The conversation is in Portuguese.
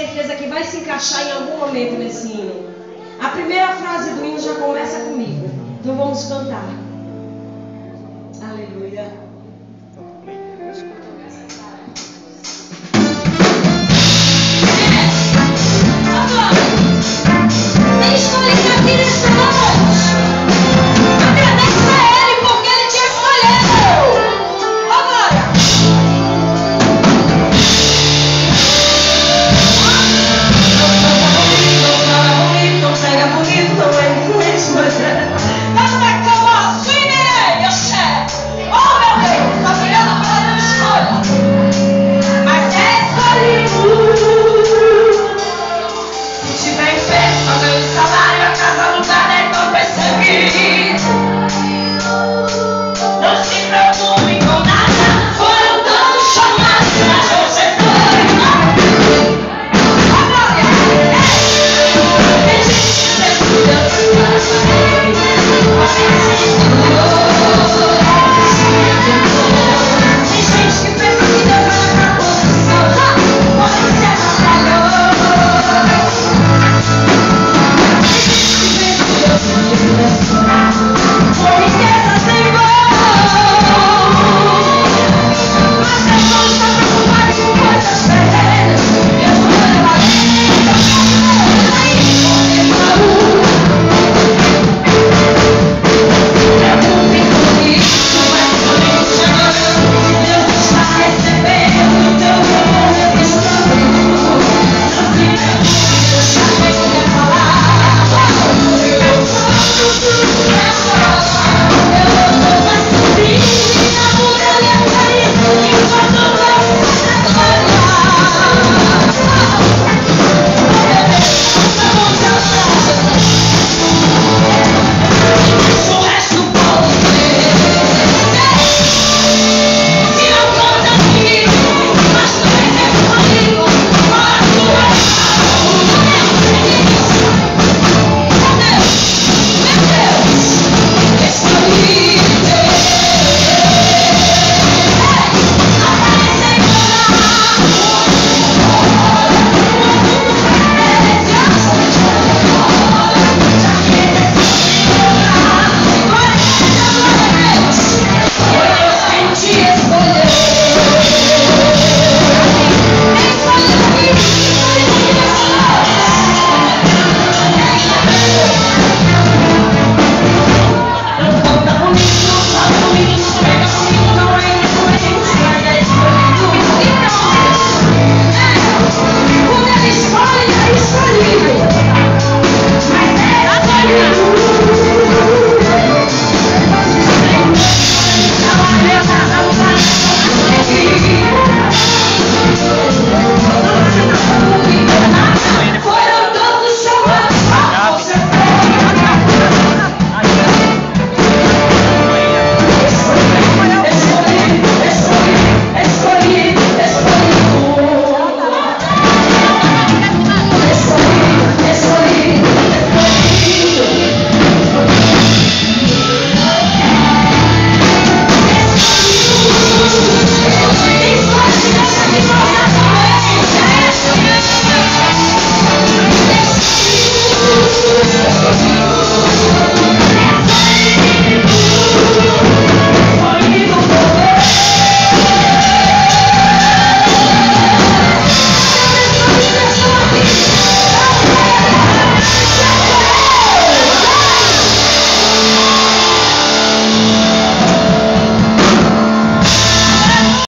certeza que vai se encaixar em algum momento nesse hino. A primeira frase do hino já começa comigo. Então vamos cantar. Aleluia. She